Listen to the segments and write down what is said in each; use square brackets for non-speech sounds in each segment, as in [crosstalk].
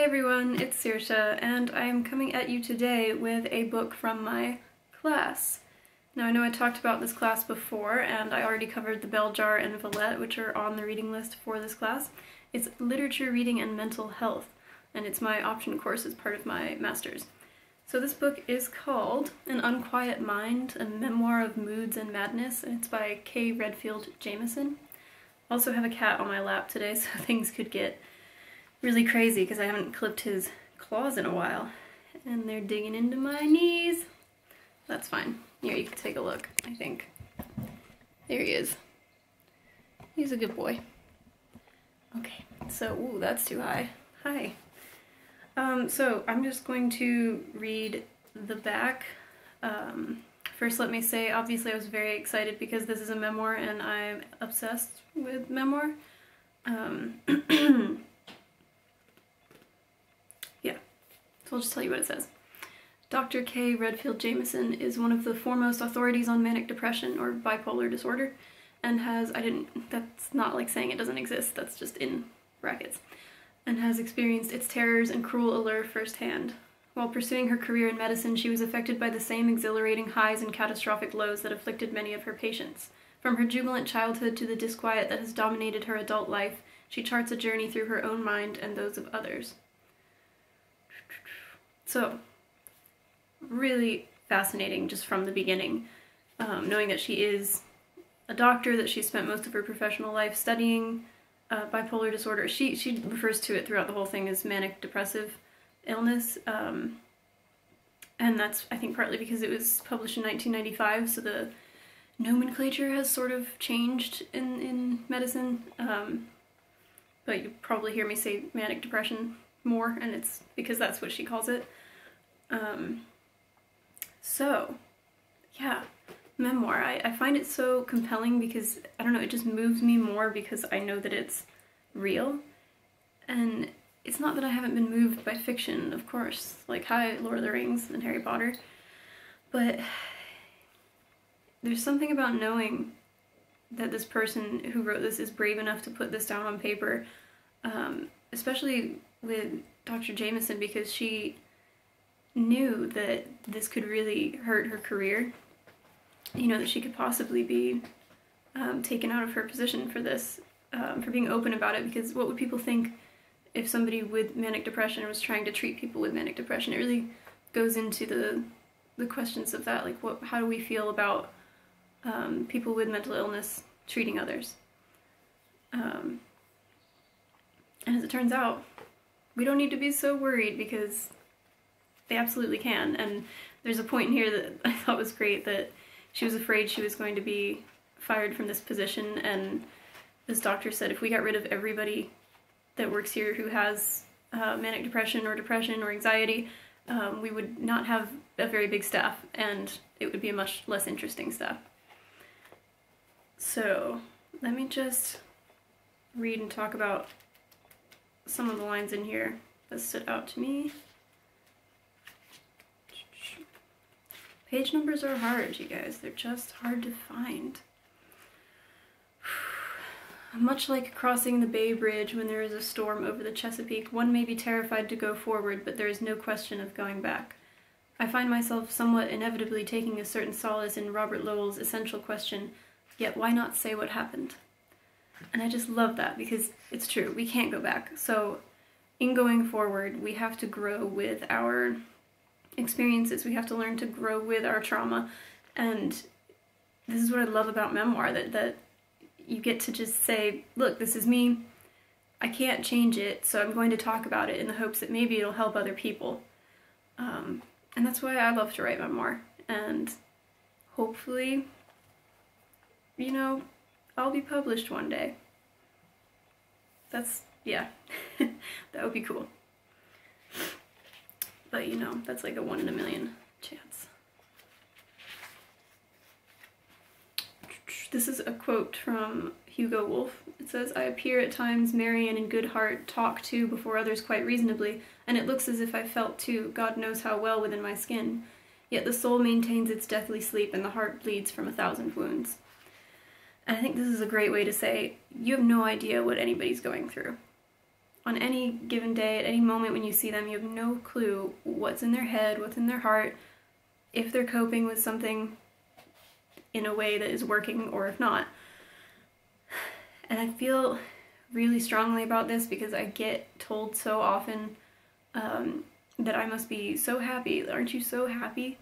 Hi everyone, it's Saoirse, and I'm coming at you today with a book from my class. Now I know I talked about this class before, and I already covered The Bell Jar and Villette, which are on the reading list for this class. It's Literature, Reading, and Mental Health, and it's my option course as part of my master's. So this book is called An Unquiet Mind, a Memoir of Moods and Madness, and it's by Kay Redfield Jamison. I also have a cat on my lap today, [laughs] so things could get really crazy because I haven't clipped his claws in a while. And they're digging into my knees. That's fine. Here, you can take a look, I think. There he is. He's a good boy. Okay, so, ooh, that's too high. Hi. Um, so I'm just going to read the back. Um, first, let me say, obviously I was very excited because this is a memoir and I'm obsessed with memoir. Um, [clears throat] yeah, so I'll just tell you what it says. Dr. Kay Redfield Jamison is one of the foremost authorities on manic depression or bipolar disorder and has, I didn't, that's not like saying it doesn't exist, that's just in brackets, and has experienced its terrors and cruel allure firsthand. While pursuing her career in medicine, she was affected by the same exhilarating highs and catastrophic lows that afflicted many of her patients. From her jubilant childhood to the disquiet that has dominated her adult life, she charts a journey through her own mind and those of others. So, really fascinating just from the beginning, um, knowing that she is a doctor, that she spent most of her professional life studying uh, bipolar disorder. She she refers to it throughout the whole thing as manic depressive illness, um, and that's I think partly because it was published in 1995, so the nomenclature has sort of changed in in medicine. Um, but you probably hear me say manic depression more, and it's because that's what she calls it. Um, so, yeah, memoir. I, I find it so compelling because, I don't know, it just moves me more because I know that it's real. And it's not that I haven't been moved by fiction, of course, like hi, Lord of the Rings and Harry Potter, but there's something about knowing that this person who wrote this is brave enough to put this down on paper, um, especially with Dr. Jamison because she knew that this could really hurt her career. You know, that she could possibly be um, taken out of her position for this, um, for being open about it, because what would people think if somebody with manic depression was trying to treat people with manic depression? It really goes into the the questions of that, like what, how do we feel about um, people with mental illness treating others? Um, and as it turns out, we don't need to be so worried because they absolutely can. And there's a point in here that [laughs] I thought was great that she was afraid she was going to be fired from this position and this doctor said if we got rid of everybody that works here who has uh, manic depression or depression or anxiety, um, we would not have a very big staff and it would be a much less interesting staff. So let me just read and talk about some of the lines in here that stood out to me. Page numbers are hard, you guys. They're just hard to find. [sighs] Much like crossing the Bay Bridge when there is a storm over the Chesapeake, one may be terrified to go forward, but there is no question of going back. I find myself somewhat inevitably taking a certain solace in Robert Lowell's essential question, yet why not say what happened? And I just love that because it's true, we can't go back. So in going forward, we have to grow with our experiences. We have to learn to grow with our trauma. And this is what I love about memoir that, that you get to just say, look, this is me. I can't change it, so I'm going to talk about it in the hopes that maybe it'll help other people. Um, and that's why I love to write memoir. And hopefully, you know, I'll be published one day. That's, yeah, [laughs] that would be cool. But you know, that's like a one in a million chance. This is a quote from Hugo Wolf. It says, I appear at times merry and in good heart, talk too before others quite reasonably, and it looks as if I felt too, God knows how well within my skin. Yet the soul maintains its deathly sleep and the heart bleeds from a thousand wounds. And I think this is a great way to say, you have no idea what anybody's going through on any given day, at any moment when you see them, you have no clue what's in their head, what's in their heart, if they're coping with something in a way that is working or if not. And I feel really strongly about this because I get told so often um, that I must be so happy. Aren't you so happy?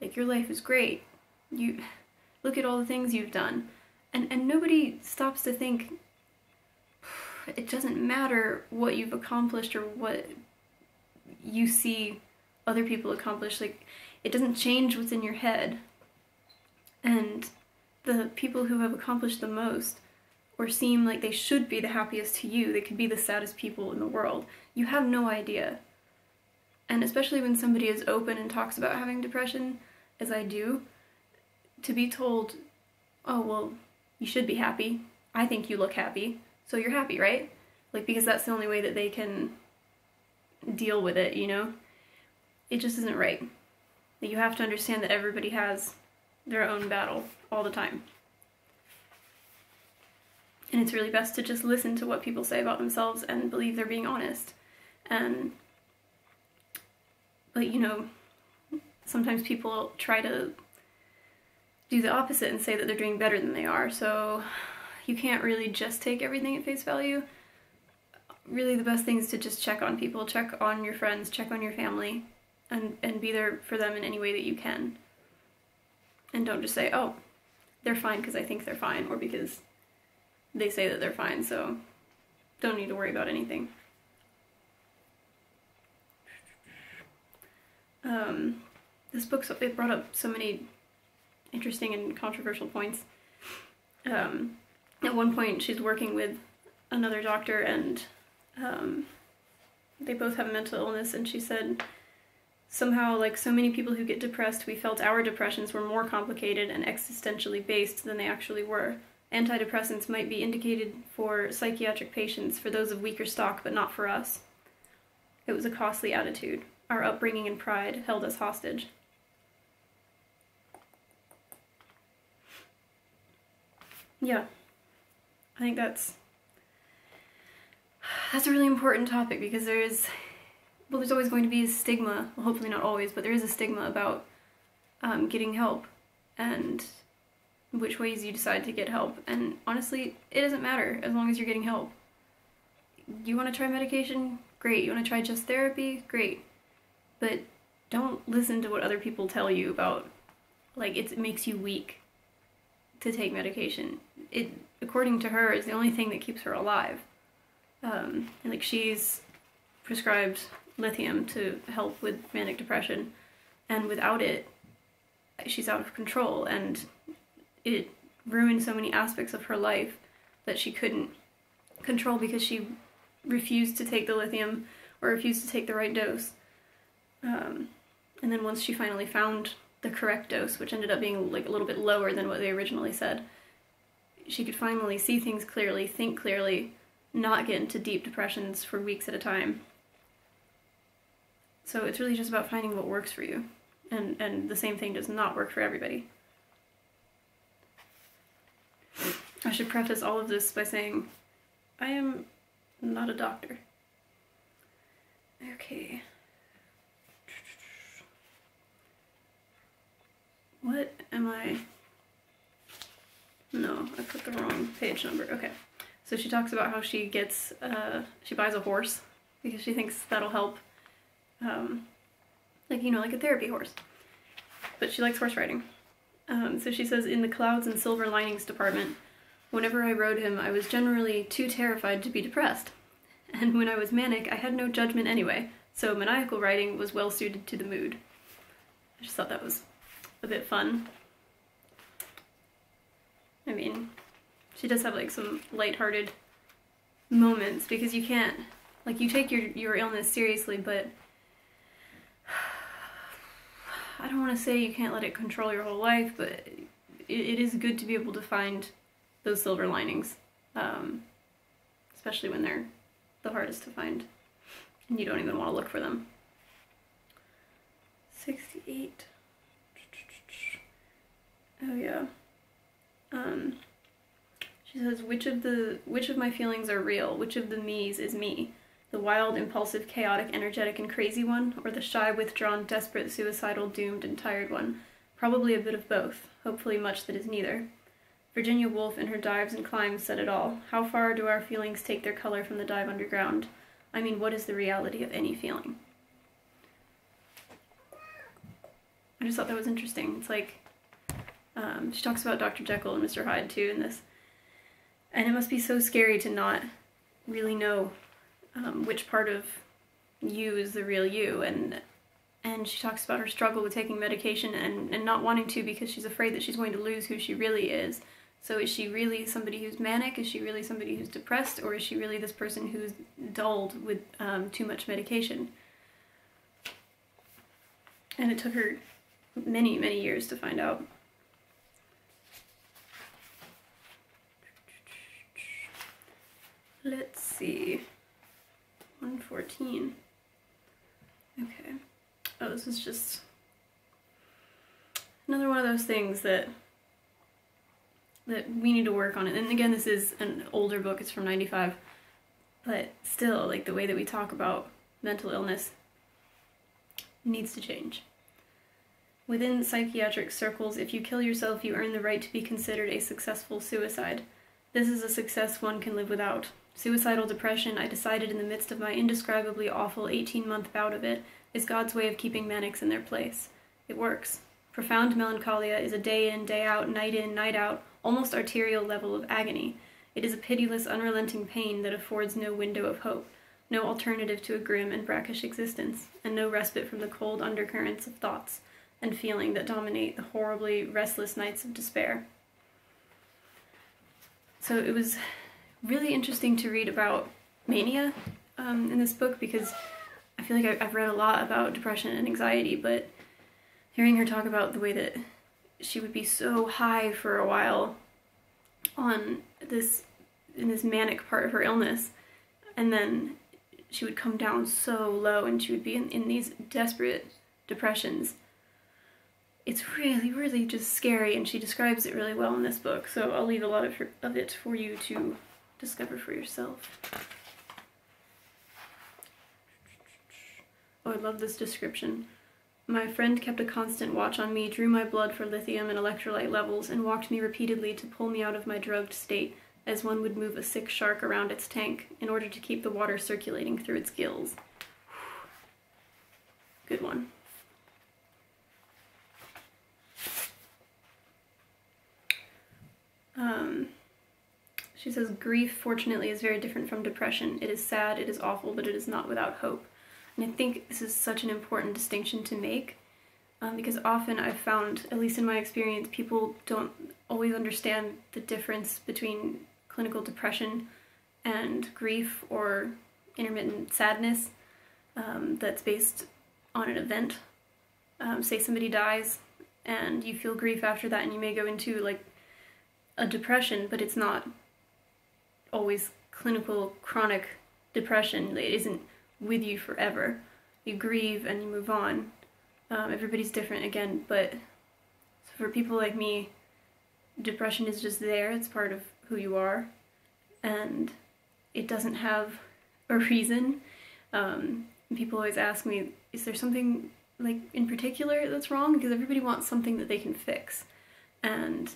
Like your life is great. You look at all the things you've done. And and nobody stops to think it doesn't matter what you've accomplished or what you see other people accomplish like it doesn't change what's in your head. And the people who have accomplished the most or seem like they should be the happiest to you, they could be the saddest people in the world. You have no idea. And especially when somebody is open and talks about having depression, as I do, to be told, oh, well, you should be happy. I think you look happy, so you're happy, right? Like, because that's the only way that they can deal with it, you know? It just isn't right. You have to understand that everybody has their own battle all the time. And it's really best to just listen to what people say about themselves and believe they're being honest. And, but you know, sometimes people try to do the opposite and say that they're doing better than they are. So you can't really just take everything at face value. Really, the best thing is to just check on people, check on your friends, check on your family, and, and be there for them in any way that you can. And don't just say, oh, they're fine because I think they're fine, or because they say that they're fine, so don't need to worry about anything. Um, this book, it brought up so many interesting and controversial points. Um, at one point, she's working with another doctor, and um, they both have mental illness, and she said, somehow, like so many people who get depressed, we felt our depressions were more complicated and existentially based than they actually were. Antidepressants might be indicated for psychiatric patients, for those of weaker stock, but not for us. It was a costly attitude. Our upbringing and pride held us hostage. Yeah, I think that's that's a really important topic because there is well, there's always going to be a stigma. Well, hopefully not always, but there is a stigma about um, getting help and which ways you decide to get help. And honestly, it doesn't matter as long as you're getting help. You want to try medication? Great. You want to try just therapy? Great. But don't listen to what other people tell you about, like, it makes you weak to take medication. It, according to her, is the only thing that keeps her alive. Um, and like, she's prescribed lithium to help with manic depression, and without it, she's out of control and it ruined so many aspects of her life that she couldn't control because she refused to take the lithium or refused to take the right dose. Um, and then once she finally found the correct dose, which ended up being like a little bit lower than what they originally said, she could finally see things clearly, think clearly, not get into deep depressions for weeks at a time. So it's really just about finding what works for you. And and the same thing does not work for everybody. I should preface all of this by saying I am not a doctor. Okay. What am I? No, I put the wrong page number. Okay. So she talks about how she gets, uh, she buys a horse because she thinks that'll help, um, like, you know, like a therapy horse. But she likes horse riding. Um, so she says, in the clouds and silver linings department, Whenever I rode him, I was generally too terrified to be depressed. And when I was manic, I had no judgment anyway, so maniacal riding was well suited to the mood. I just thought that was a bit fun. I mean, she does have like some lighthearted moments because you can't, like, you take your, your illness seriously, but [sighs] I don't want to say you can't let it control your whole life, but it, it is good to be able to find those silver linings, um, especially when they're the hardest to find and you don't even want to look for them. 68. [tsk] Oh yeah. Um, says, which of the which of my feelings are real? Which of the me's is me? The wild, impulsive, chaotic, energetic, and crazy one, or the shy, withdrawn, desperate, suicidal, doomed, and tired one? Probably a bit of both, hopefully much that is neither. Virginia Woolf in her dives and climbs said it all. How far do our feelings take their color from the dive underground? I mean, what is the reality of any feeling? I just thought that was interesting. It's like, um, she talks about Dr. Jekyll and Mr. Hyde too in this. And it must be so scary to not really know um, which part of you is the real you. And and she talks about her struggle with taking medication and, and not wanting to because she's afraid that she's going to lose who she really is. So is she really somebody who's manic? Is she really somebody who's depressed? Or is she really this person who's dulled with um, too much medication? And it took her many, many years to find out. Let's see. 114. Okay. Oh, this is just another one of those things that that we need to work on it. And again, this is an older book, it's from 95. But still, like the way that we talk about mental illness needs to change. Within psychiatric circles, if you kill yourself, you earn the right to be considered a successful suicide. This is a success one can live without. Suicidal depression, I decided in the midst of my indescribably awful 18 month bout of it, is God's way of keeping manics in their place. It works. Profound melancholia is a day in, day out, night in, night out, almost arterial level of agony. It is a pitiless, unrelenting pain that affords no window of hope, no alternative to a grim and brackish existence, and no respite from the cold undercurrents of thoughts and feeling that dominate the horribly restless nights of despair. So it was really interesting to read about mania um, in this book because I feel like I've read a lot about depression and anxiety, but hearing her talk about the way that she would be so high for a while on this in this manic part of her illness, and then she would come down so low, and she would be in, in these desperate depressions. It's really, really just scary, and she describes it really well in this book. So I'll leave a lot of, her, of it for you to discover for yourself. Oh, I love this description. My friend kept a constant watch on me, drew my blood for lithium and electrolyte levels, and walked me repeatedly to pull me out of my drugged state, as one would move a sick shark around its tank, in order to keep the water circulating through its gills. [sighs] Good one. Um, she says, Grief, fortunately, is very different from depression. It is sad, it is awful, but it is not without hope. And I think this is such an important distinction to make um, because often I've found, at least in my experience, people don't always understand the difference between clinical depression and grief or intermittent sadness um, that's based on an event. Um, say somebody dies and you feel grief after that, and you may go into like a depression, but it's not always clinical chronic depression. It isn't with you forever. You grieve and you move on. Um, everybody's different again, but for people like me, depression is just there. It's part of who you are, and it doesn't have a [laughs] reason. Um, people always ask me, "Is there something like in particular that's wrong?" Because everybody wants something that they can fix, and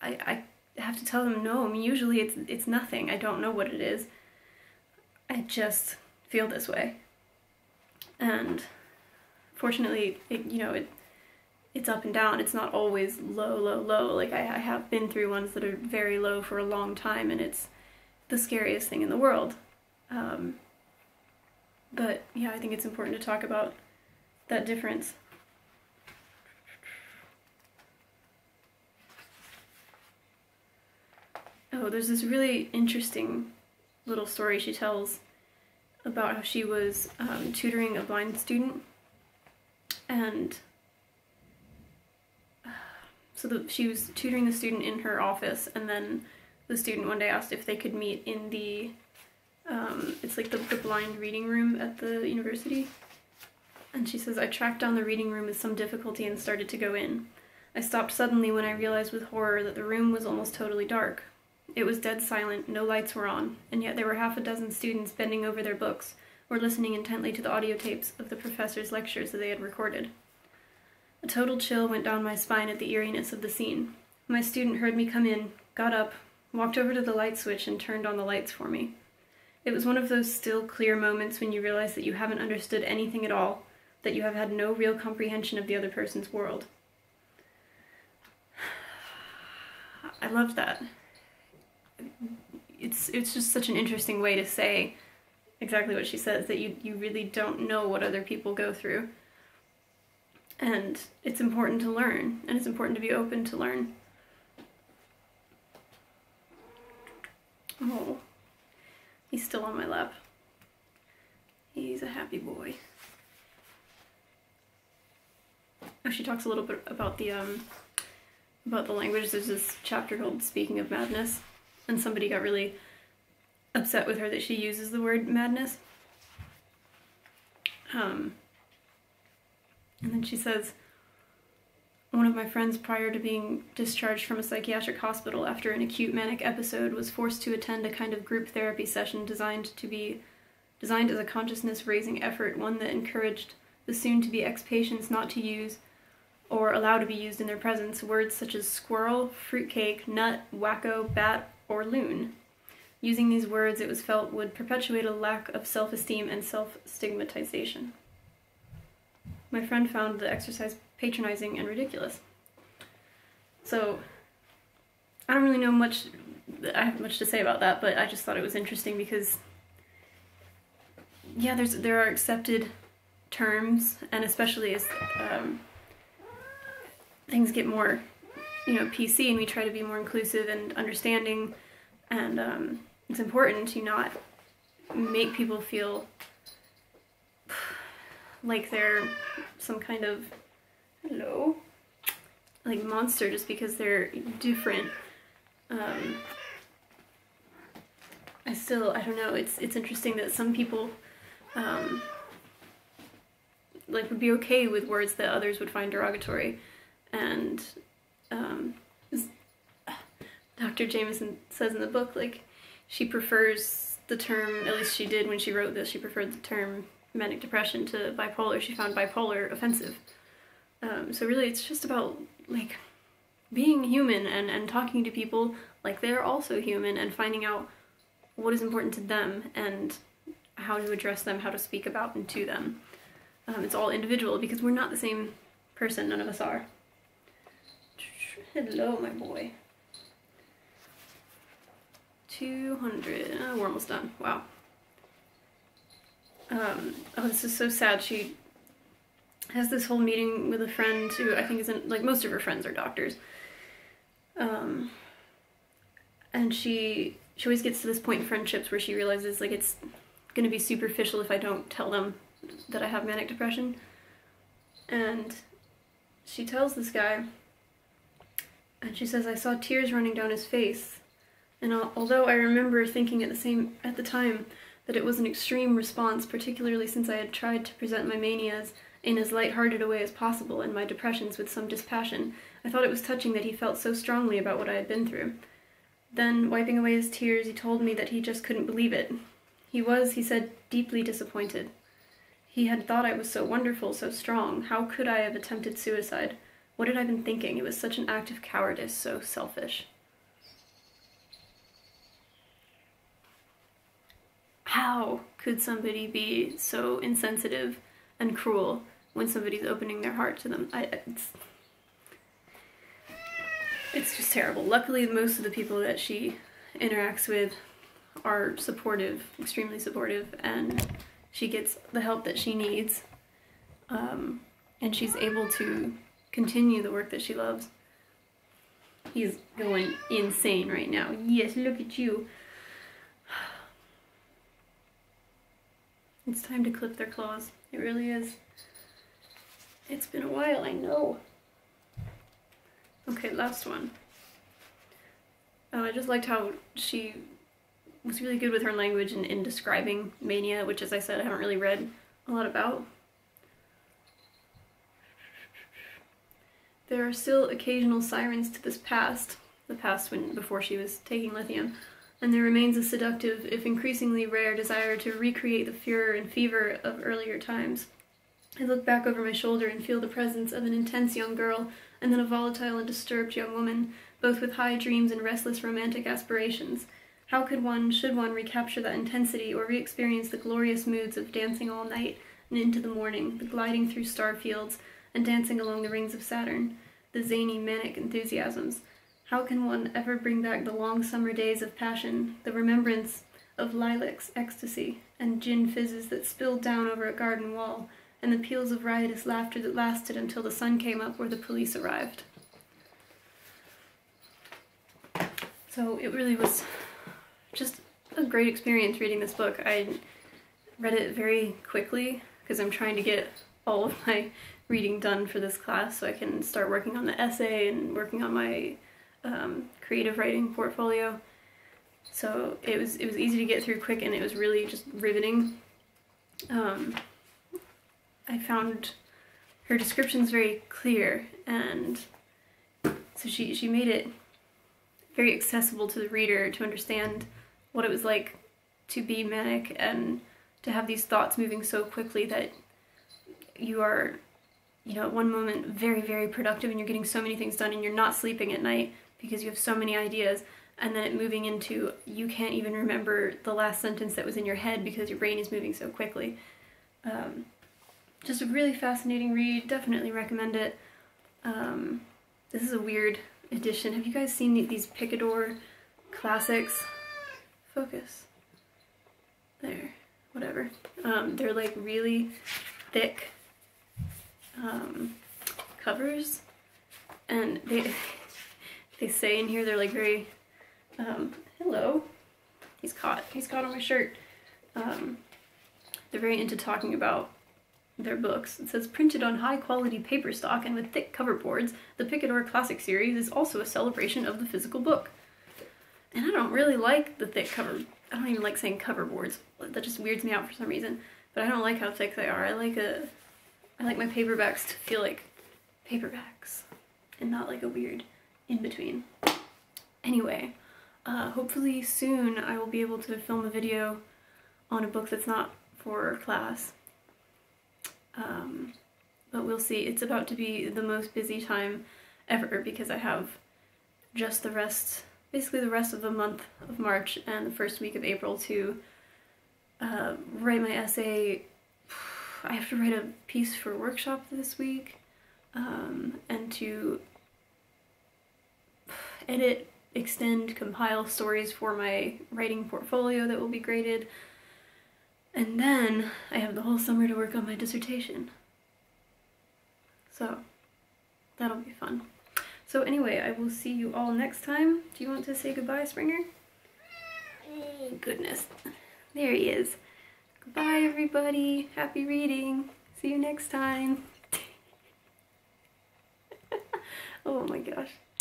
I, I have to tell them no. I mean, usually it's it's nothing. I don't know what it is. I just feel this way, and fortunately, it, you know, it it's up and down. It's not always low, low, low. Like I, I have been through ones that are very low for a long time, and it's the scariest thing in the world. Um, but yeah, I think it's important to talk about that difference. Oh, there's this really interesting little story she tells about how she was um, tutoring a blind student, and [sighs] so the, she was tutoring the student in her office, and then the student one day asked if they could meet in the um, it's like the, the blind reading room at the university. And she says, I tracked down the reading room with some difficulty and started to go in. I stopped suddenly when I realized with horror that the room was almost totally dark. It was dead silent, no lights were on, and yet there were half a dozen students bending over their books or listening intently to the audio tapes of the professor's lectures that they had recorded. A total chill went down my spine at the eeriness of the scene. My student heard me come in, got up, walked over to the light switch, and turned on the lights for me. It was one of those still, clear moments when you realize that you haven't understood anything at all, that you have had no real comprehension of the other person's world. [sighs] I loved that. It's it's just such an interesting way to say exactly what she says that you you really don't know what other people go through. And it's important to learn and it's important to be open to learn. Oh. He's still on my lap. He's a happy boy. Oh, she talks a little bit about the um about the language. There's this chapter called Speaking of Madness, and somebody got really upset with her that she uses the word madness. Um, and then she says, one of my friends, prior to being discharged from a psychiatric hospital after an acute manic episode, was forced to attend a kind of group therapy session designed to be designed as a consciousness raising effort, one that encouraged the soon to be ex patients not to use or allow to be used in their presence words such as squirrel, fruitcake, nut, wacko, bat, or loon. Using these words, it was felt, would perpetuate a lack of self esteem and self stigmatization. My friend found the exercise patronizing and ridiculous. So, I don't really know much, I have much to say about that, but I just thought it was interesting because, yeah, there's there are accepted terms, and especially as um, things get more, you know, PC and we try to be more inclusive and understanding, and um, it's important to not make people feel [sighs] like they're some kind of hello? Like monster just because they're different. Um, I still I don't know it's it's interesting that some people um, like would be okay with words that others would find derogatory. And um, Dr. Jamison says in the book like she prefers the term at least she did when she wrote this she preferred the term manic depression to bipolar. She found bipolar offensive. Um, so really it's just about like being human and, and talking to people like they're also human and finding out what is important to them and how to address them how to speak about and to them. Um, it's all individual because we're not the same person. None of us are hello my boy 200 oh, we're almost done wow um, oh, this is so sad. She has this whole meeting with a friend who I think isn't like most of her friends are doctors. Um, and she she always gets to this point in friendships where she realizes like it's gonna be superficial if I don't tell them that I have manic depression. And she tells this guy, and she says, "I saw tears running down his face." And although I remember thinking at the same at the time that it was an extreme response, particularly since I had tried to present my manias in as light-hearted a way as possible and my depressions with some dispassion. I thought it was touching that he felt so strongly about what I had been through. Then, wiping away his tears, he told me that he just couldn't believe it. He was, he said, deeply disappointed. He had thought I was so wonderful, so strong. How could I have attempted suicide? What had I been thinking? It was such an act of cowardice, so selfish. how could somebody be so insensitive and cruel when somebody's opening their heart to them? I, it's, it's just terrible. Luckily, most of the people that she interacts with are supportive, extremely supportive, and she gets the help that she needs. Um, and she's able to continue the work that she loves. He's going insane right now. Yes, look at you. [sighs] It's time to clip their claws. It really is. It's been a while, I know. Okay, last one. Oh, I just liked how she was really good with her language and in, in describing mania, which, as I said, I haven't really read a lot about. There are still occasional sirens to this past, the past when before she was taking lithium, and there remains a seductive, if increasingly rare, desire to recreate the furor and fever of earlier times. I look back over my shoulder and feel the presence of an intense young girl and then a volatile and disturbed young woman, both with high dreams and restless romantic aspirations. How could one, should one, recapture that intensity or re experience the glorious moods of dancing all night and into the morning, the gliding through star fields, and dancing along the rings of Saturn, the zany, manic enthusiasms? How can one ever bring back the long summer days of passion, the remembrance of lilacs, ecstasy, and gin fizzes that spilled down over a garden wall? and the peals of riotous laughter that lasted until the sun came up or the police arrived. So it really was just a great experience reading this book. I read it very quickly because I'm trying to get all of my reading done for this class so I can start working on the essay and working on my um, creative writing portfolio. So it was it was easy to get through quick and it was really just riveting. Um, I found her descriptions very clear and so she, she made it very accessible to the reader to understand what it was like to be manic and to have these thoughts moving so quickly that you are you know at one moment very very productive and you're getting so many things done and you're not sleeping at night because you have so many ideas and then it moving into you can't even remember the last sentence that was in your head because your brain is moving so quickly um, just a really fascinating read. Definitely recommend it. Um, this is a weird edition. Have you guys seen these Picador classics? Focus. There. Whatever. Um, they're like really thick um, covers. And they, [laughs] they say in here they're like very, um, hello. He's caught. He's caught on my shirt. Um, they're very into talking about their books. It says printed on high quality paper stock and with thick cover boards, the Picador Classic series is also a celebration of the physical book. And I don't really like the thick cover. I don't even like saying cover boards. That just weirds me out for some reason. But I don't like how thick they are. I like a, I like my paperbacks to feel like paperbacks and not like a weird in between. Anyway, uh, hopefully soon I will be able to film a video on a book that's not for class um, but we'll see. It's about to be the most busy time ever because I have just the rest, basically the rest of the month of March and the first week of April to uh, write my essay. I have to write a piece for workshop this week um, and to edit, extend, compile stories for my writing portfolio that will be graded. And then I have the whole summer to work on my dissertation. So that'll be fun. So anyway, I will see you all next time. Do you want to say goodbye, Springer? Goodness. There he is. Goodbye, everybody. Happy reading. See you next time. [laughs] oh my gosh.